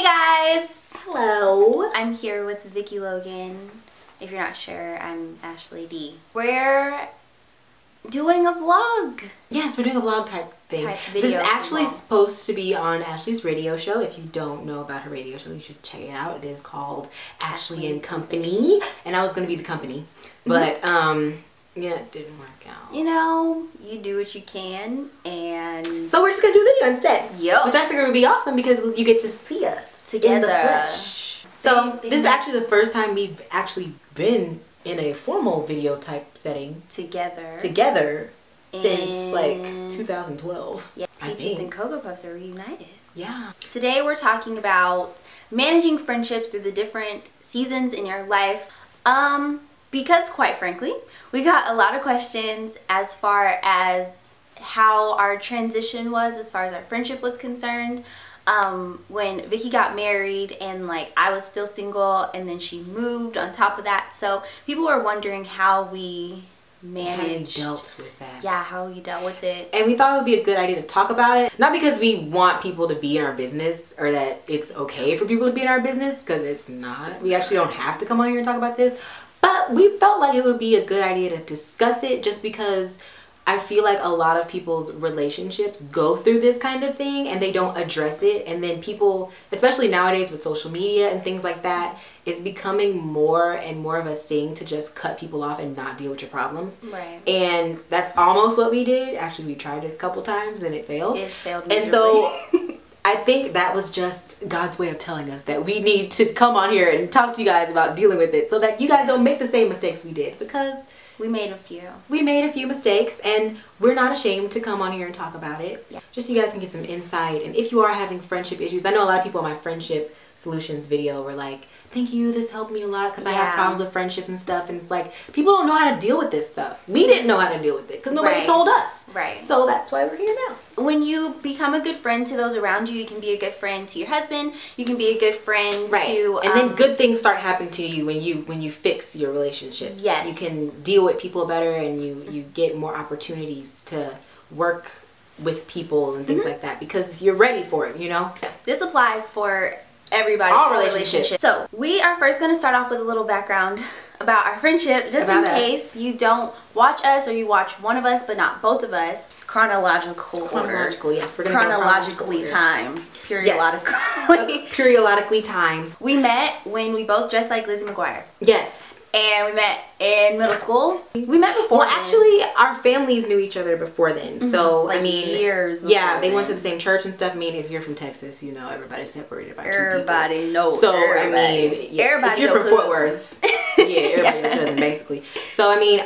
Hey guys! Hello. I'm here with Vicky Logan. If you're not sure, I'm Ashley D. We're doing a vlog. Yes, we're doing a vlog type thing. Type this video is actually supposed to be on Ashley's radio show. If you don't know about her radio show, you should check it out. It is called Ashley and Company, and I was gonna be the company, but um, yeah, it didn't work out. You know, you do what you can and So we're just gonna do a video instead. Yup. Which I figured would be awesome because you get to see us Together. So this is actually the first time we've actually been in a formal video type setting together. together since In- like 2012. yeah, Peaches and Cocoa Puffs are reunited. Yeah. Today we're talking about managing friendships through the different seasons in your life. Um, because quite frankly, we got a lot of questions as far as how our transition was as far as our friendship was concerned. Um, when Vicky got married and like I was still single and then she moved on top of that. So people were wondering how we How we managed dealt with that. yeah, how we dealt with it. And we thought it would be a good idea to talk about it. Not because we want people to be in our business or that it's okay for people to be in our business, because it's not. We actually don't have to come on here and talk about this. But we felt like it would be a good idea to discuss it just because I feel like a lot of people's relationships go through this kind of thing and they don't address it. And then people, especially nowadays with social media and things like that, it's becoming more and more of a thing to just cut people off and not deal with your problems. Right. And that's almost what we did. Actually, we tried it a couple times and it failed. It failed and so miserably. I think that was just God's way of telling us that we need to come on here and talk to you guys about dealing with it so that you guys don't make the same mistakes we did because we made a few. we made a few mistakes and we're not ashamed to come on here and talk about it. Yeah. Just so you guys can get some insight. And if you are having friendship issues, I know a lot of people in my friendship solutions video were like, thank you, this helped me a lot because I have problems with friendships and stuff. And it's like, people don't know how to deal with this stuff. We didn't know how to deal with it because nobody Right. told us. Right. So that's why we're here now. when you become a good friend to those around you, you can be a good friend to your husband. You can be a good friend to and then um, good things start happening to you when you when you fix your relationships Yes. you can deal with people better and you you get more opportunities to work with people and things like that because you're ready for it you know This applies for everybody. All relationships. So we are first going to start off with a little background about our friendship, just About in us. case you don't watch us or you watch one of us but not both of us. Chronological, order. chronological yes we're gonna Chronologically order. time. Periodically. Uh, periodically time we met when we both dressed like Lizzie McGuire. yes And we met in middle school. We met before. well then. actually our families knew each other before then so Mm-hmm. Like i mean years yeah they went to the same church and stuff i mean if you're from texas you know everybody's separated by two people. Everybody knows. So everybody. I mean, yeah, everybody if you're from Fort. Worth, yeah, everybody cousin basically. So I mean,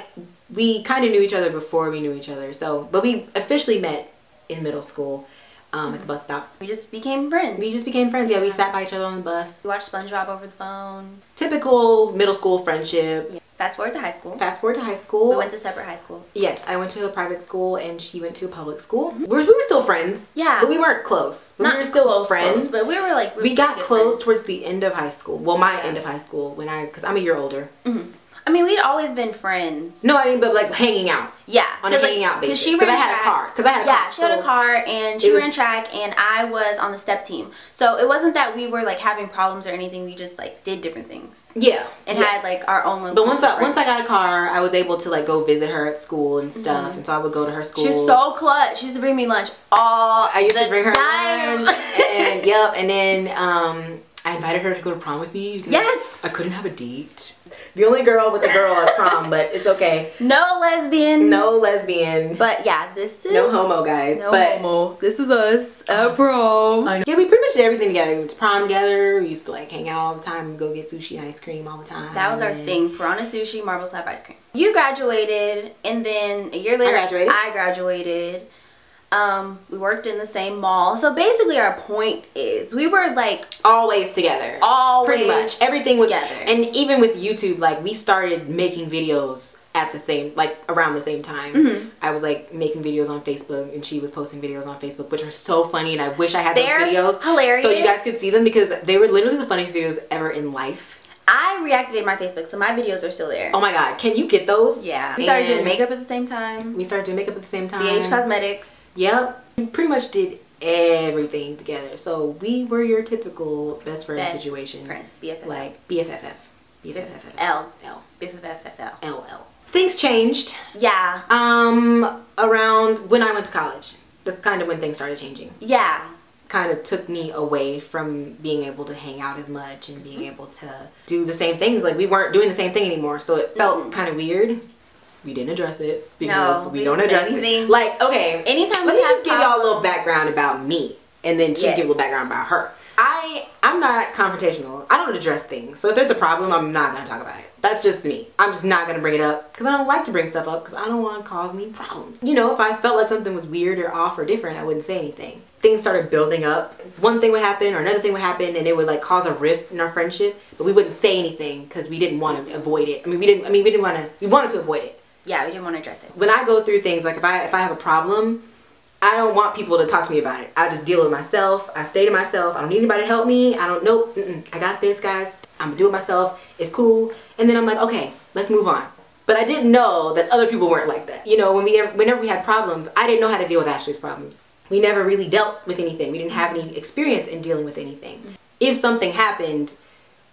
we kind of knew each other before we knew each other. So, but we officially met in middle school um, at the bus stop. We just became friends. We just became friends. Yeah, we sat by each other on the bus. We watched SpongeBob over the phone. Typical middle school friendship. Fast forward to high school. Fast forward to high school. We went to separate high schools. Yes, I went to a private school and she went to a public school. We were, we were still friends. Yeah. But we weren't close. But Not we were still close, friends. close, but we were like we got close friends. towards the end of high school. Well, my end of high school when I, because I'm a year older. I mean, we'd always been friends. No, I mean, but like hanging out. Yeah, On a hanging out Because basis. she 'Cause ran I had a car. Because I had a yeah, car, she had a car and she was- ran track, and I was on the step team. So it wasn't that we were like having problems or anything. We just like did different things Yeah. and yeah. had like our own. little But once I once I got a car, I was able to like go visit her at school and stuff, and so I would go to her school. She's so clutch. She used to bring me lunch all I used the to bring her time. lunch, and yep, and then um, I invited her to go to prom with me. Yes. I couldn't have a date. The only girl with the girl at prom, but it's okay. no lesbian. No lesbian. But yeah, this is no homo, guys. no but homo. This is us at um, prom. Yeah, we pretty much did everything together. We went to prom together. We used to like hang out all the time and go get sushi and ice cream all the time. That was our thing. Piranha sushi, marble slab ice cream. You graduated, and then a year later, I graduated. I graduated. Um, we worked in the same mall. So basically, our point is we were like Always together. always pretty much everything was together. and even with youtube like we started making videos at the same like around the same time Mm-hmm. i was like making videos on facebook and she was posting videos on facebook which are so funny and i wish i had They're those videos hilarious. so you guys could see them because they were literally the funniest videos ever in life I reactivated my Facebook, so my videos are still there. oh my god can you get those yeah, we started doing makeup at the same time. we started doing makeup at the same time BH Cosmetics. Yep. We pretty much did everything together. So we were your typical best friend Best situation. friends, BFF. Like BFFF. BFFF. L. L. BFFFL. LL. Things changed Yeah. um around when I went to college. That's kind of when things started changing. Yeah. Kind of took me away from being able to hang out as much and being able to do the same things. Like we weren't doing the same thing anymore, so it felt kind of weird. We didn't address it because No, we, we don't address anything. it. Like okay, Anytime let me just give y'all a little background about me, and then she Yes. give a little background about her. I I'm not confrontational. I don't address things. So if there's a problem, I'm not gonna talk about it. That's just me. I'm just not gonna bring it up because I don't like to bring stuff up because I don't want to cause any problems. You know, if I felt like something was weird or off or different, I wouldn't say anything. Things started building up. One thing would happen or another thing would happen, and it would like cause a rift in our friendship. But we wouldn't say anything because we didn't want to avoid it. I mean, we didn't. I mean, we didn't want to. We wanted to avoid it Yeah, we didn't want to address it. when I go through things, like if I if I have a problem, I don't want people to talk to me about it. I just deal with myself. I stay to myself. I don't need anybody to help me. I don't know. I got this, guys. I'm gonna do it myself. It's cool. And then I'm like, okay, let's move on. But I didn't know that other people weren't like that. You know, when we whenever we had problems, I didn't know how to deal with Ashley's problems. We never really dealt with anything. We didn't have any experience in dealing with anything. Mm. If something happened,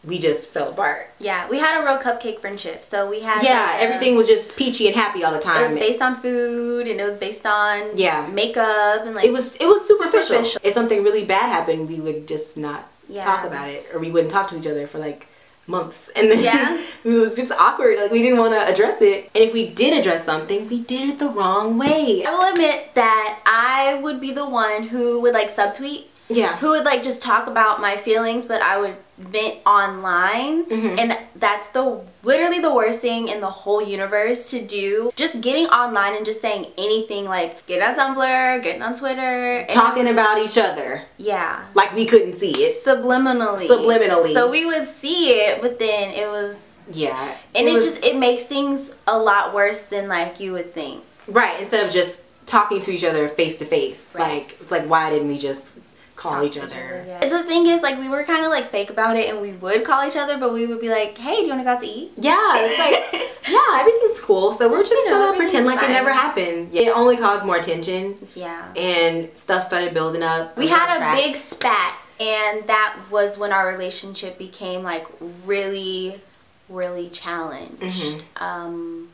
we just fell apart. Yeah, we had a real cupcake friendship. So we had Yeah, like, a- everything was just peachy and happy all the time. It was based on food and it was based on Yeah. makeup and like it was it was superficial. Superficial. If something really bad happened, we would just not Yeah. talk about it, or we wouldn't talk to each other for like months, and then Yeah. it was just awkward. Like we didn't want to address it, and if we did address something, we did it the wrong way. I will admit that I would be the one who would like subtweet, Yeah, who would like just talk about my feelings, but I would vent online, Mm-hmm. and that's the literally the worst thing in the whole universe to do. Just getting online and just saying anything like getting on Tumblr, getting on Twitter, talking about each other yeah, like we couldn't see it. subliminally, Subliminally. So we would see it, but then it was. Yeah, And it, was- just it makes things a lot worse than like you would think. right instead of just talking to each other face to face. Like it's like why didn't we just call each to other? yeah. The thing is, like, we were kind of like fake about it, and we would call each other, but we would be like, "Hey, do you want to go out to eat?" Yeah, it's like yeah, everything's cool. So we're just You know, gonna pretend like fine. it never happened. Yeah, it only caused more tension. Yeah. and stuff started building up. We had a track. big spat, and that was when our relationship became like really, really challenged. Mm-hmm. Um,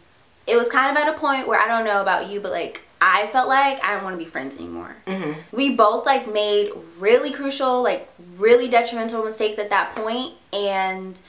it was kind of at a point where I don't know about you, but like I felt like I do not want to be friends anymore. Mhm. We both like made really crucial, like really detrimental mistakes at that point, and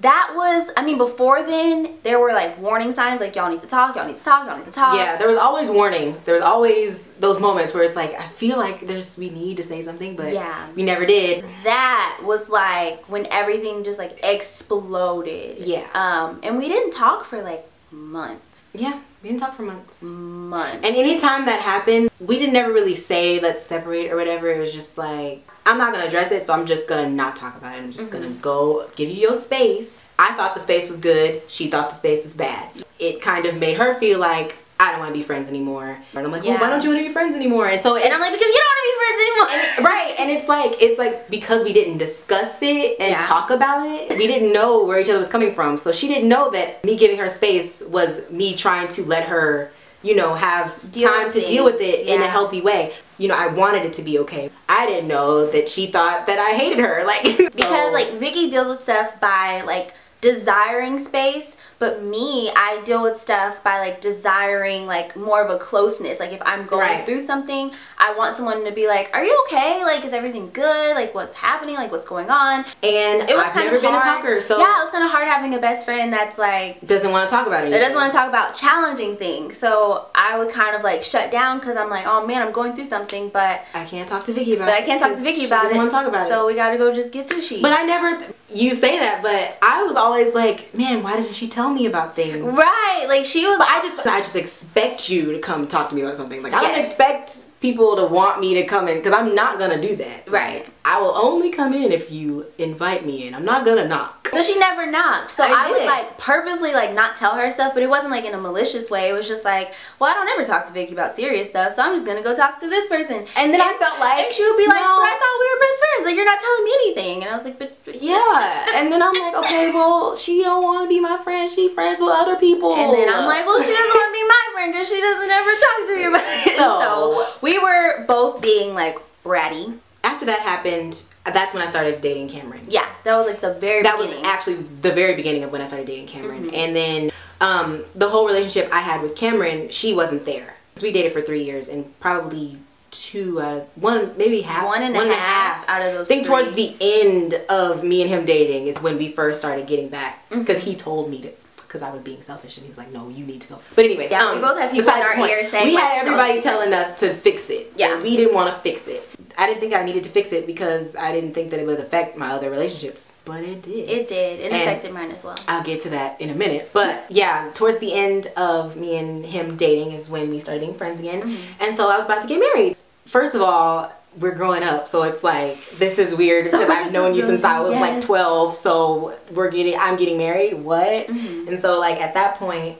that was I mean before then there were like warning signs like y'all need to talk, y'all need to talk, y'all need to talk. Yeah, there was always warnings. There was always those moments where it's like I feel like there's we need to say something, but Yeah. we never did. that was like when everything just like exploded. Yeah. Um, and we didn't talk for like months. Yeah, we didn't talk for months. Months. And anytime that happened, we didn't never really say let's separate or whatever. It was just like I'm not gonna address it, so I'm just gonna not talk about it. I'm just gonna mm-hmm. go give you your space. I thought the space was good. She thought the space was bad. It kind of made her feel like I don't want to be friends anymore. And I'm like, well, why don't you want to be friends anymore? And so and I'm like, because you don't want to be friends anymore. And, right and it's like it's like because we didn't discuss it and Yeah. talk about it we didn't know where each other was coming from so she didn't know that me giving her space was me trying to let her you know have Deal time to deal with it things, in a healthy way you know i wanted it to be okay i didn't know that she thought that i hated her like because so- like Vicky deals with stuff by like desiring space but me i deal with stuff by like desiring like more of a closeness. Like if i'm going Right. through something i want someone to be like are you okay? Like is everything good? Like what's happening? Like what's going on? And it was i've kind never of been hard. a talker so yeah it was kind of hard having a best friend that's like doesn't want to talk about it that doesn't want to talk about challenging things. So i would kind of like shut down because i'm like oh man i'm going through something but i can't talk to vicky about but it but i can't talk to vicky about it. want to talk about it. so we gotta go just get sushi. But I never, you say that, but I was always like, man, why doesn't she tell me about things? right like she was But I just, I just expect you to come talk to me about something. Like I don't expect people to want me to come in because I'm not gonna do that. Right. Like, I will only come in if you invite me in. I'm not gonna knock. So she never knocked. So I I, would like purposely like not tell her stuff, but it wasn't like in a malicious way. It was just like, well, I don't ever talk to Vicky about serious stuff, so I'm just gonna go talk to this person. And then I felt like, And she would be like, no. but I thought we were best friends. Like you're not telling me anything. And I was like, but but- Yeah, and then I'm like, okay, well, she don't want to be my friend. She friends with other people. And then I'm like, well, she doesn't want to be my friend because she doesn't ever talk to me about it. So- So we were both being like bratty. After that happened, that's when I started dating Cameron. Yeah, that was like the very that was beginning. Mm-hmm. actually the very beginning of when I started dating Cameron. And then um, the whole relationship I had with Cameron, she wasn't there. So we dated for three years and probably two, uh, one, maybe half, One and a half out of those I think towards the end of me and him dating is when we first started getting back Mm-hmm. because he told me to. Because I was being selfish, and he was like, "No, you need to go." But anyway, Yeah, we both had people in our point, ear saying, we like, had everybody telling us to fix it. Yeah. we didn't want to fix it. I didn't think I needed to fix it because I didn't think that it would affect my other relationships, but it did. It did. It And- affected mine as well. I'll get to that in a minute. But yeah, towards the end of me and him dating is when we started being friends again. Mm-hmm. And so I was about to get married. First of all, we're growing up, so it's like this is weird So because I've known you since I was really- like 12. So we're getting I'm getting married. What? Mm-hmm. And so like at that point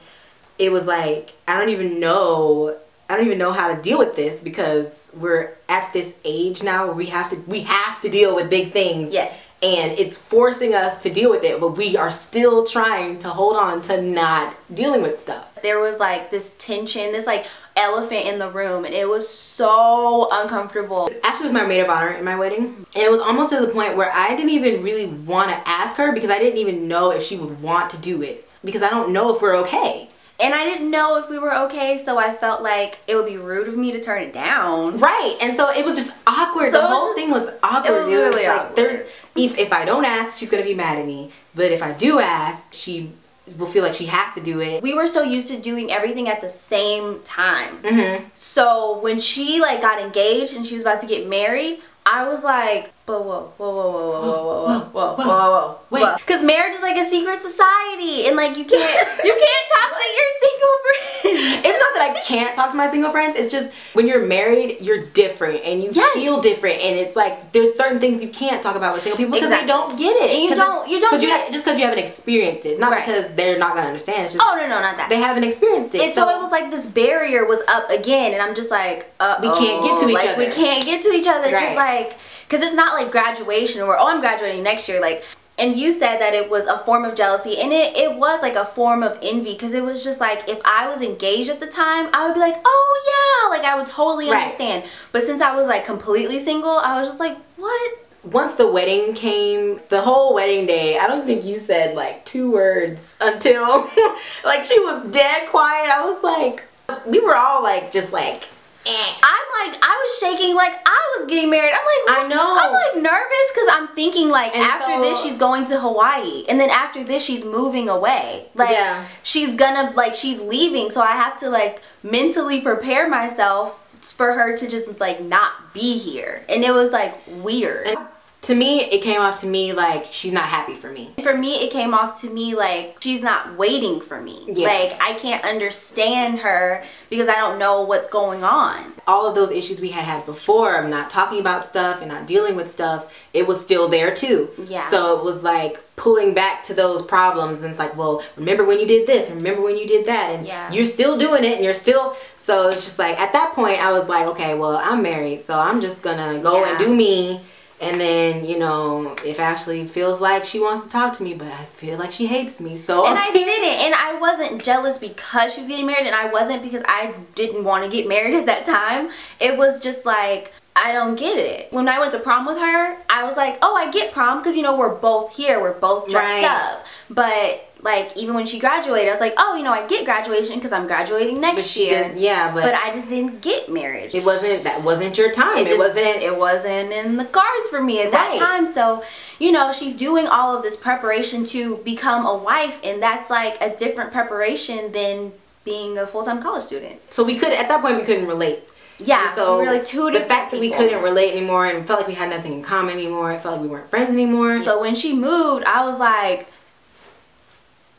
it was like I don't even know I don't even know how to deal with this because we're at this age now where we have to we have to deal with big things Yes. And it's forcing us to deal with it but we are still trying to hold on to not dealing with stuff There was like this tension, this like elephant in the room, and it was so uncomfortable. actually was my maid of honor in my wedding and it was almost to the point where i didn't even really want to ask her because i didn't even know if she would want to do it because i don't know if we're okay And I didn't know if we were okay, so I felt like it would be rude of me to turn it down. right and so it was just awkward So the whole just- thing was awkward it was really like awkward. there's if, if i don't ask she's gonna be mad at me but if i do ask she will feel like she has to do it We were so used to doing everything at the same time. mm-hmm. So when she like got engaged and she was about to get married, I was like, whoa, whoa, whoa, whoa, whoa, whoa, whoa, whoa, whoa, whoa, whoa, Wait. whoa. Because marriage is like a secret society, and like you can't, you can't talk to your single friends. it's not that I can't talk to my single friends. It's just when you're married, you're different and you Yes. feel different. And it's like there's certain things you can't talk about with single people because Exactly. they don't get it. And you don't- you don't 'cause get ha- just because you haven't experienced it, not Right. because they're not gonna understand. It's just Oh no, no, not that. they haven't experienced it. And so, it was like this barrier was up again, and I'm just like, uh We can't get to each like, We can't get to each other Right. like, because it's not like graduation or oh I'm graduating next year like. And you said that it was a form of jealousy, and it, it was like a form of envy because it was just like if I was engaged at the time, I would be like, oh yeah, like I would totally Right. understand. But since I was like completely single, I was just like, what? once the wedding came, the whole wedding day, I don't think you said like two words until like she was dead quiet. I was like, we were all like just like. I'm like, I was shaking like I was getting married. I'm like, I know. I'm like nervous because I'm thinking like And after so- this she's going to Hawaii, and then after this she's moving away. Like Yeah. she's gonna like she's leaving, so I have to like mentally prepare myself for her to just like not be here, and it was like weird. And to me, it came off to me like she's not happy for me. for me, it came off to me like she's not waiting for me. Yeah. Like I can't understand her because I don't know what's going on. all of those issues we had had before of not talking about stuff and not dealing with stuff, it was still there too. Yeah. So it was like pulling back to those problems and it's like, well, remember when you did this, remember when you did that, and Yeah. you're still doing it and you're still. So it's just like at that point, I was like, okay, well, I'm married, so I'm just gonna go and do me. And then, you know, if Ashley feels like she wants to talk to me, but I feel like she hates me, so. And I didn't. And I wasn't jealous because she was getting married, and I wasn't because I didn't want to get married at that time. It was just like, I don't get it. When I went to prom with her, I was like, oh, I get prom because, you know, we're both here, we're both dressed Right. up. But, like, even when she graduated, I was like, oh, you know, I get graduation because I'm graduating next year. yeah, but, But I just didn't get married. it wasn't, that wasn't your time. It, just- wasn't. it wasn't in the cards for me at that time so you know she's doing all of this preparation to become a wife and that's like a different preparation than being a full-time college student so we could, at that point, we couldn't relate. Yeah And so we were like two the fact that we couldn't relate anymore and felt like we had nothing in common anymore, it felt like we weren't friends anymore. so when she moved i was like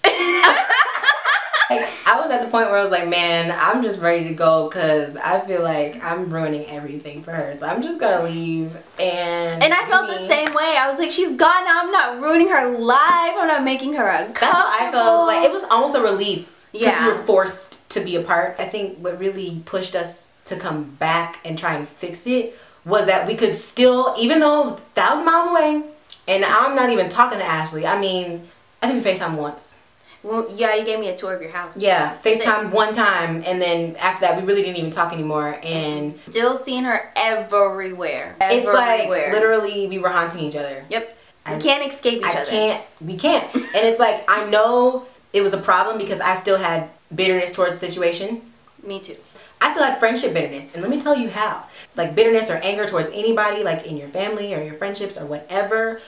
Like, I was at the point where I was like, man, I'm just ready to go because I feel like I'm ruining everything for her. So I'm just gonna leave and. and i felt do the same way i was like she's gone now i'm not ruining her life i'm not making her uncomfortable That's how I felt. Like it was almost a relief. Yeah. We were forced to be apart. I think what really pushed us to come back and try and fix it was that we could still, even though it was a thousand miles away, and I'm not even talking to Ashley. I mean, I think we FaceTime once. Well, yeah, you gave me a tour of your house. Yeah, FaceTime one time, and then after that, we really didn't even talk anymore. And still seeing her everywhere. It's like literally we were haunting each other. Yep. We can't escape each I other. I can't. We can't. and it's like I know it was a problem because I still had bitterness towards the situation. Me too. I still have friendship bitterness, and let me tell you how. Like bitterness or anger towards anybody, like in your family or your friendships or whatever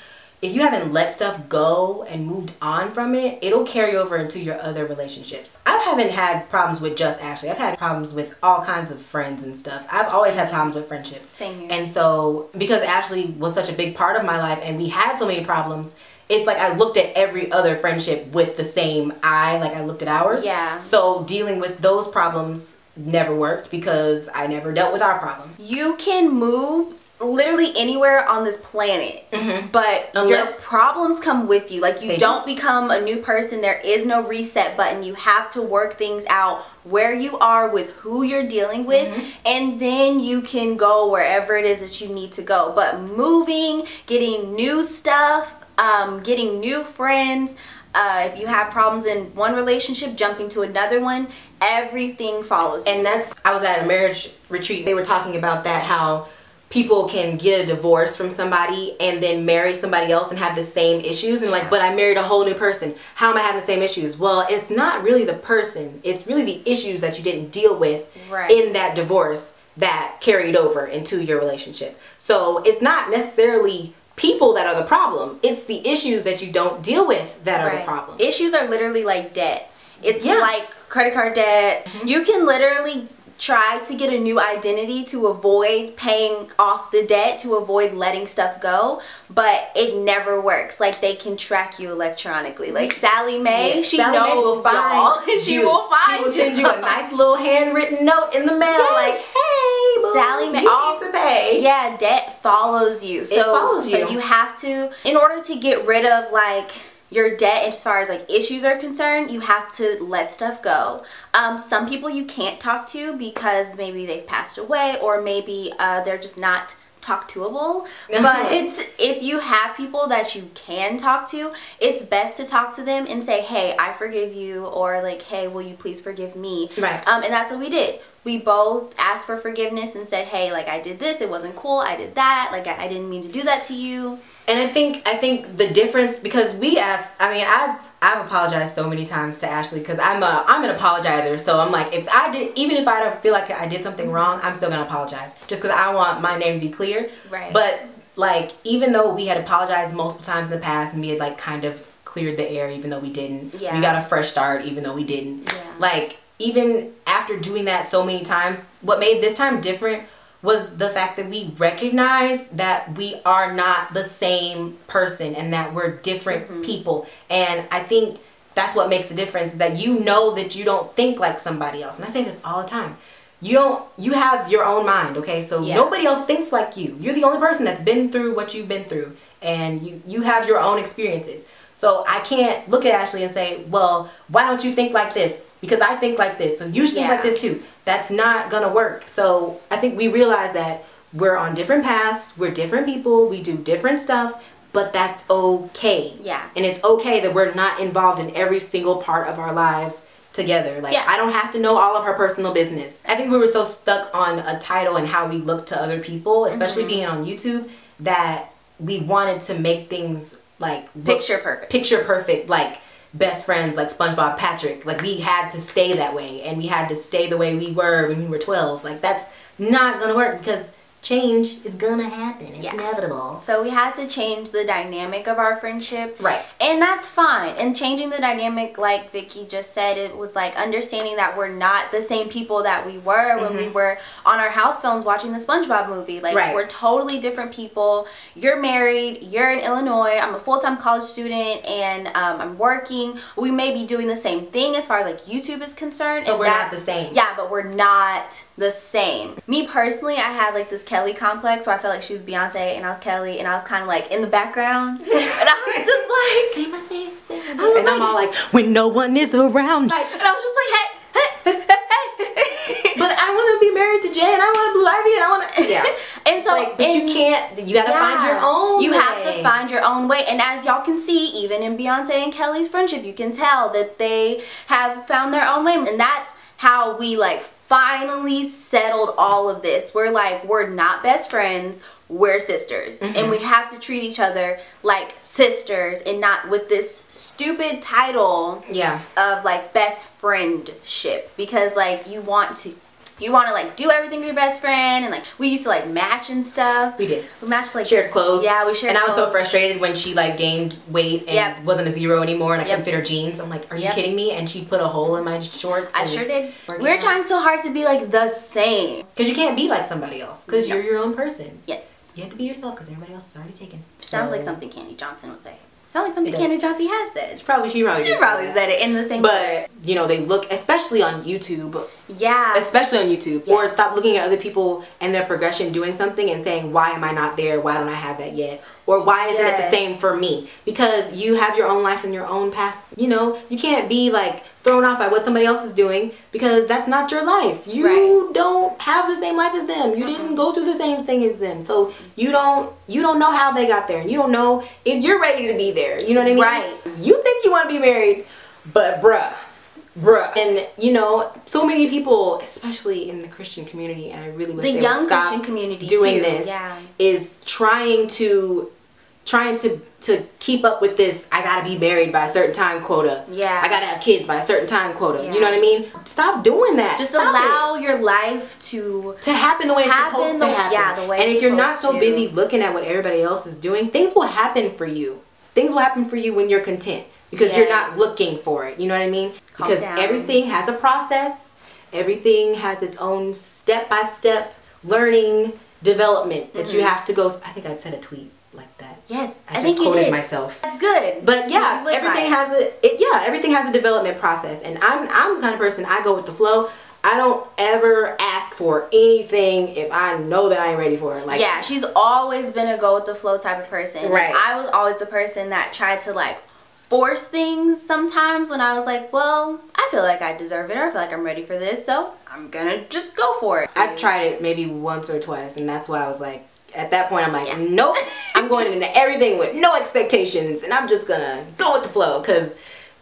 if you haven't let stuff go and moved on from it, it'll carry over into your other relationships. I haven't had problems with just Ashley. I've had problems with all kinds of friends and stuff. I've always had problems with friendships. Same here. And so because Ashley was such a big part of my life and we had so many problems, it's like I looked at every other friendship with the same eye, like I looked at ours. Yeah. So dealing with those problems never worked because I never dealt with our problems. You can move literally anywhere on this planet. Mm-hmm. But Unless- your problems come with you. Like you don't become a new person. There is no reset button. You have to work things out where you are with who you're dealing with Mm-hmm. and then you can go wherever it is that you need to go. But moving, getting new stuff, um, getting new friends, uh, if you have problems in one relationship, jumping to another one, everything follows. And that's, I was at a marriage retreat. They were talking about that, how people can get a divorce from somebody and then marry somebody else and have the same issues. And like, but I married a whole new person. How am I having the same issues? Well, it's not really the person, it's really the issues that you didn't deal with Right. in that divorce that carried over into your relationship. So it's not necessarily people that are the problem, it's the issues that you don't deal with that are the problem. Issues are literally like debt. It's Yeah. Mm-hmm. like credit card debt. You can literally try to get a new identity to avoid paying off the debt, to avoid letting stuff go, but it never works. Like they can track you electronically. Like Sallie Mae, Yeah, she Sally knows will find y'all, and she you. will find you. She will send you a nice little handwritten note in the mail, Yes. like, "Hey, boo, Sallie Mae- you all- need to pay." Yeah, debt follows you. So it follows so you. you have to in order to get rid of like your debt as far as like issues are concerned, you have to let stuff go. Um, some people you can't talk to because maybe they've passed away or maybe uh, they're just not talk toable. But if you have people that you can talk to, it's best to talk to them and say, "Hey, I forgive you," or like, "Hey, will you please forgive me?" Right. Um, and that's what we did. We both asked for forgiveness and said, "Hey, like I did this, it wasn't cool. I did that. Like I, I didn't mean to do that to you." And I think I think the difference because we asked. I mean, I've I've apologized so many times to Ashley because I'm a I'm an apologizer. So I'm like, if I did, even if I don't feel like I did something wrong, I'm still gonna apologize just because I want my name to be clear. Right. But like, even though we had apologized multiple times in the past and we had like kind of cleared the air, even though we didn't. Yeah. We got a fresh start, even though we didn't. Yeah. Like even after doing that so many times, what made this time different was the fact that we recognized that we are not the same person and that we're different Mm-hmm. people. And I think that's what makes the difference is that you know that you don't think like somebody else. And I say this all the time. You don't you have your own mind, okay? So Yeah. nobody else thinks like you. You're the only person that's been through what you've been through and you you have your own experiences. So I can't look at Ashley and say, "Well, why don't you think like this?" Because I think like this. So you should think like this too. That's not going to work. So I think we realize that we're on different paths, we're different people, we do different stuff, but that's okay. Yeah. And it's okay that we're not involved in every single part of our lives together. Like Yeah. I don't have to know all of her personal business. I think we were so stuck on a title and how we look to other people, especially Mm-hmm. being on YouTube, that we wanted to make things like look Picture perfect. picture perfect like best friends like SpongeBob Patrick. Like we had to stay that way and we had to stay the way we were when we were 12. Like that's not to work because change is to happen. It's Yeah. inevitable. So we had to change the dynamic of our friendship. Right. And that's fine. And changing the dynamic, like Vicky just said, it was like understanding that we're not the same people that we were when we were on our house phones watching the SpongeBob movie. Like, Mm-hmm. Right. we're totally different people. You're married, you're in Illinois, I'm a full time college student, and um, I'm working. We may be doing the same thing as far as like YouTube is concerned. But and we're not the same. Yeah, but we're not the same. Me personally, I had like this Kelly complex where I felt like she was Beyonce and I was Kelly and I was kind of like in the background. and I was just like, Say my name, say my name. And I'm all like, when no one is around. and I was just like, hey, hey, hey, hey. but I want to be married to Jay and I want to be Ivy and I want to. Yeah. and so Like, like, but you can't. You gotta find your own. You have to find your own way. And as y'all can see, even in Beyonce and Kelly's friendship, you can tell that they have found their own way. And that's how we like finally settled all of this. We're like, we're not best friends. We're sisters. Mm-hmm. And we have to treat each other like sisters and not with this stupid title Yeah. of like best friendship because like you want to you want to like do everything with your best friend and like we used to like match and stuff We did. we matched like Shared clothes. yeah we shared And I was so frustrated when she like gained weight and Yep. wasn't a zero anymore, and I Yep. couldn't fit her jeans. I'm like, are you Yep. kidding me? And she put a hole in my shorts. I sure did we were out. trying so hard to be like the same Because you can't be like somebody else. Because No. you're your own person. yes You have to be yourself because everybody else is already taken. sounds like something Kandee Johnson would say sounds like something. Kandee Johnson has said Probably she probably. say probably said it in the same. But you know they look, especially on YouTube, yeah especially on YouTube, or stop looking at other people and their progression doing something and saying, why am I not there? Why don't I have that yet? Or why isn't it the same for me? Because you have your own life and your own path. You know, you can't be like thrown off by what somebody else is doing because that's not your life. You Right. don't have the same life as them. You didn't go through the same thing as them. So you don't you don't know how they got there. And you don't know if you're ready to be there. You know what I mean? Right. You think you want to be married, but bruh bruh and you know so many people especially in the christian community and i really wish The young stop Christian community, doing too, this yeah. is trying to trying to to keep up with this i gotta be married by a certain time quota Yeah. i gotta have kids by a certain time quota Yeah. you know what i mean stop doing that just Stop allow it. your life to to happen the way it's Happen supposed the- to happen. yeah, the way and if you're not so to. busy looking at what everybody else is doing, things will happen for you. Things will happen for you when you're content because you're not looking for it. You know what I mean? Calm because down. everything has a process. Everything has its own step by step learning development that you Mm-hmm. have to go. I think I said a tweet like that. yes I, i, just think you did myself. that's good But yeah, everything has a it, yeah, everything has a development process, and I'm I'm the kind of person I go with the flow. I don't ever ask for anything if I know that I ain't ready for it. Like yeah, she's always been a go with the flow type of person. Right. I was always the person that tried to like force things sometimes when I was like, well, I feel like I deserve it or I feel like I'm ready for this, so I'm gonna just go for it. I've tried it maybe once or twice, and that's why I was like, at that point, I'm like, Yeah. nope, I'm going into everything with no expectations, and I'm just gonna go with the flow because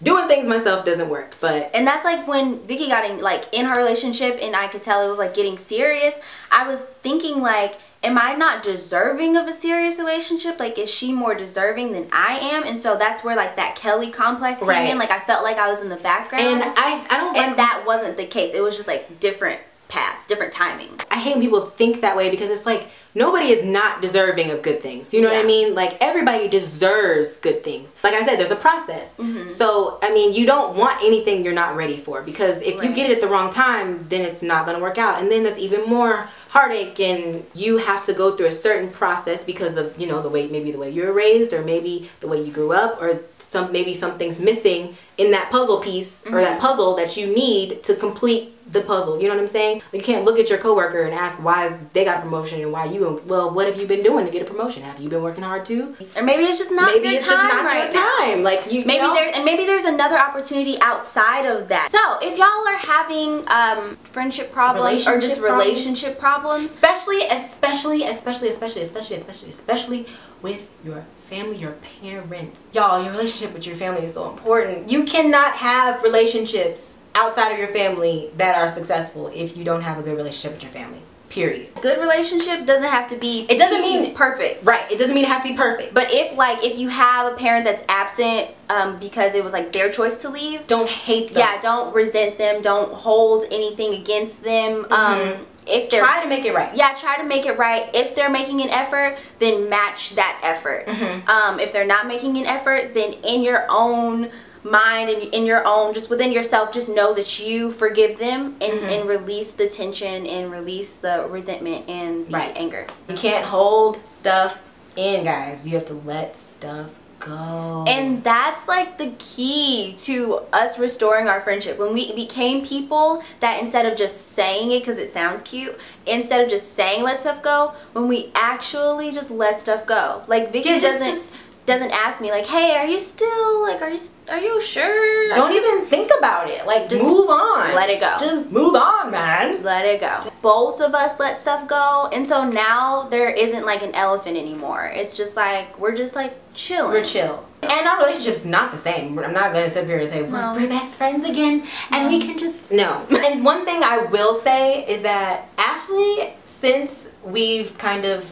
doing things myself doesn't work. But And that's like when Vicky got in like in her relationship and I could tell it was like getting serious. I was thinking like am I not deserving of a serious relationship? Like is she more deserving than I am? And so that's where like that Kelly complex came Right. in. Like I felt like I was in the background. and I I don't like and that wasn't the case. It was just like different paths, different timing. I hate when people think that way because it's like nobody is not deserving of good things. You know what I mean? Like everybody deserves good things. Like I said, there's a process. Mm-hmm. So I mean, you don't want anything you're not ready for because if you get it at the wrong time, then it's not going to work out, and then that's even more heartache. And you have to go through a certain process because of you know the way maybe the way you were raised or maybe the way you grew up or some maybe something's missing in that puzzle piece or Mm-hmm. that puzzle that you need to complete the puzzle. You know what I'm saying? You can't look at your coworker and ask why they got a promotion and why you. Well, what have you been doing to get a promotion? Have you been working hard too? Or maybe it's just not maybe it's time just not right your now. time. Like you. Maybe you know? there's and maybe there's another opportunity outside of that. So if y'all are having um, friendship problems or just Relationship problems? relationship problems, especially especially especially especially especially especially especially with your family your parents y'all your relationship with your family is so important you cannot have relationships outside of your family that are successful if you don't have a good relationship with your family period good relationship doesn't have to be It doesn't mean- perfect. right it doesn't mean it has to be perfect But if like if you have a parent that's absent um, because it was like their choice to leave, don't hate them yeah, don't resent them. Don't hold anything against them. Um, if they're try to make it right yeah, try to make it right. If they're making an effort, then match that effort. Mm-hmm. Um, if they're not making an effort, then in your own mind and in your own, just within yourself, just know that you forgive them and, Mm-hmm. and release the tension and release the resentment and the Right. anger. you can't hold stuff in guys you have to let stuff go And that's like the key to us restoring our friendship. When we became people that instead of just saying it because it sounds cute, instead of just saying let stuff go, when we actually just let stuff go. Like Vicky Yeah, just- doesn't just- doesn't ask me like, "Hey, are you still like are you are you sure?" don't even think about it like Just move on let it go. just move on man let it go. Both of us let stuff go. And so now there isn't like an elephant anymore. It's just like, we're just like chilling. We're chill. And our relationship's not the same. I'm not gonna sit here and say, No. we're best friends again and we can just, no. and one thing I will say is that Ashley, since we've kind of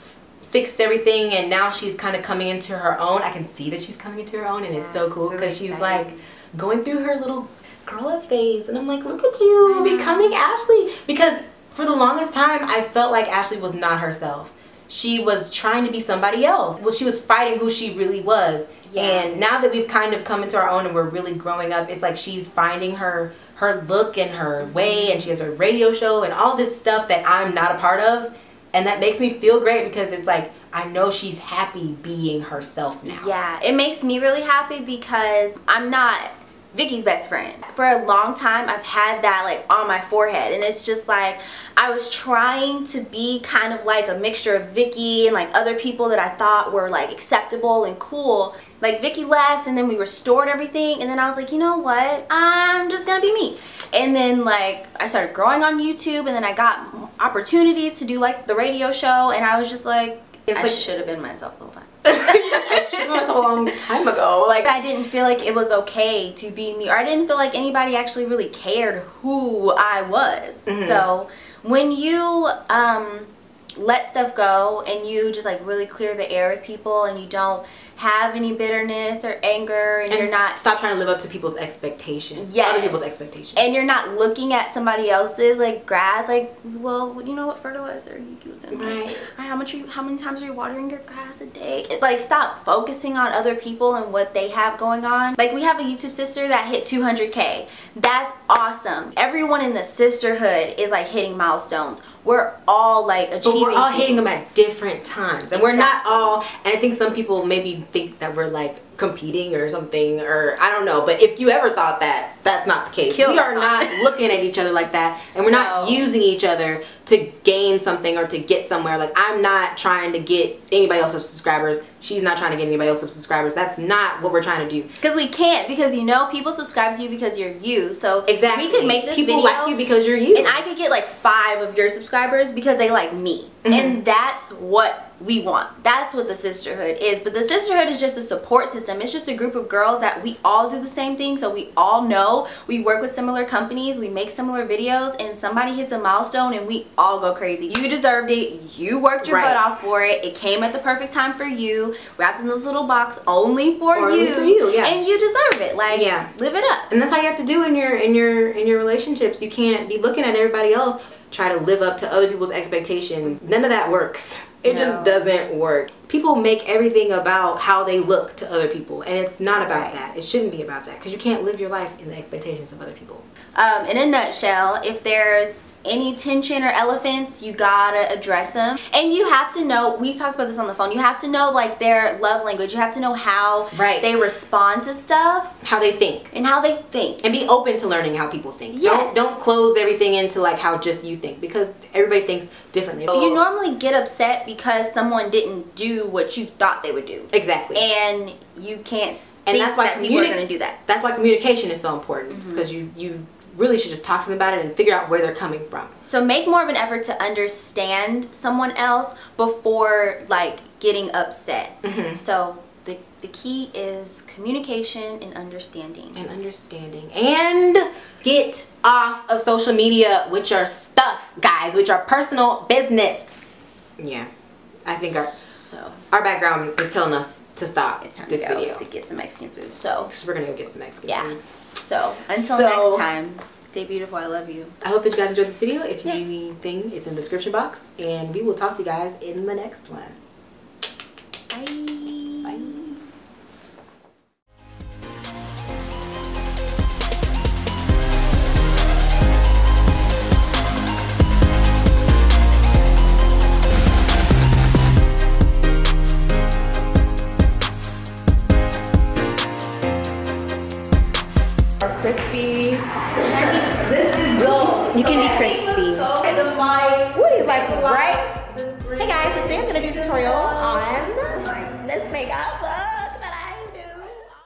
fixed everything and now she's kind of coming into her own, I can see that she's coming into her own and it's so cool it's really because she's like going through her little girl up phase and I'm like, look at you know. becoming Ashley. Because for the longest time, I felt like Ashley was not herself. She was trying to be somebody else. Well, she was fighting who she really was. Yeah. And now that we've kind of come into our own and we're really growing up, it's like she's finding her her look and her way and she has her radio show and all this stuff that I'm not a part of. And that makes me feel great because it's like I know she's happy being herself now. Yeah, it makes me really happy because I'm not Vicky's best friend. For a long time, I've had that like on my forehead, and it's just like I was trying to be kind of like a mixture of Vicky and like other people that I thought were like acceptable and cool. Like Vicky left, and then we restored everything, and then I was like, you know what? I'm just gonna be me. And then like I started growing on YouTube, and then I got opportunities to do like the radio show, and I was just like, It's I like- should have been myself the whole time. I should a long time ago. Like I didn't feel like it was okay to be me, or I didn't feel like anybody actually really cared who I was. So when you um, let stuff go and you just like really clear the air with people and you don't have any bitterness or anger and, and you're not stop trying to live up to people's expectations. Yes. Other people's expectations. and you're not looking at somebody else's like grass like well you know what fertilizer are you using like Right. how much are you how many times are you watering your grass a day It- like stop focusing on other people and what they have going on like we have a youtube sister that hit 200k that's awesome everyone in the sisterhood is like hitting milestones we're all like But we're all hitting them at different times. And we're not all, and I think some people maybe think that we're like competing or something, or I don't know. But if you ever thought that, that's not the case. Kill we are not looking at each other like that. And we're not using each other to gain something or to get somewhere. Like, I'm not trying to get anybody else subscribers. She's not trying to get anybody else subscribers. That's not what we're trying to do. because we can't because you know people subscribe to you because you're you so Exactly. we could make this People video like you because you're you. and I could get like five of your subscribers because they like me. Mm-hmm. And that's what we want. That's what the sisterhood is. But the sisterhood is just a support system. It's just a group of girls that we all do the same thing. So we all know we work with similar companies, we make similar videos, and somebody hits a milestone and we all go crazy. You deserved it. You worked your Right. butt off for it. It came at the perfect time for you, wrapped in this little box only for Only you. for you, yeah. And you deserve it. Like, Yeah. live it up. and that's how you have to do in your in your in your relationships you can't be looking at everybody else try to live up to other people's expectations none of that works it No. just doesn't work people make everything about how they look to other people and it's not about Right. that it shouldn't be about that because you can't live your life in the expectations of other people Um, in a nutshell, if there's any tension or elephants, you gotta address them. And you have to know, we talked about this on the phone, you have to know like their love language. You have to know how Right. they respond to stuff how they think and how they think. and be open to learning how people think Yes. don't don't close everything into like how just you think because everybody thinks differently You normally get upset because someone didn't do what you thought they would do. exactly And you can't And think that's why that people are gonna do that. that's why communication is so important Mm-hmm. because you you really should just talk to them about it and figure out where they're coming from So make more of an effort to understand someone else before like getting upset. Mm-hmm. So the the key is communication and understanding. and understanding and get off of social media with your stuff guys with your personal business yeah i think our So our background is telling us to stop it's time this to go video to get some Mexican food. So so we're gonna go get some mexican yeah. food. So until So- next time, stay beautiful. I love you. i hope that you guys enjoyed this video if you Yes. need anything it's in the description box and we will talk to you guys in the next one Bye. Right? Hey guys, so today I'm gonna do a tutorial on this makeup.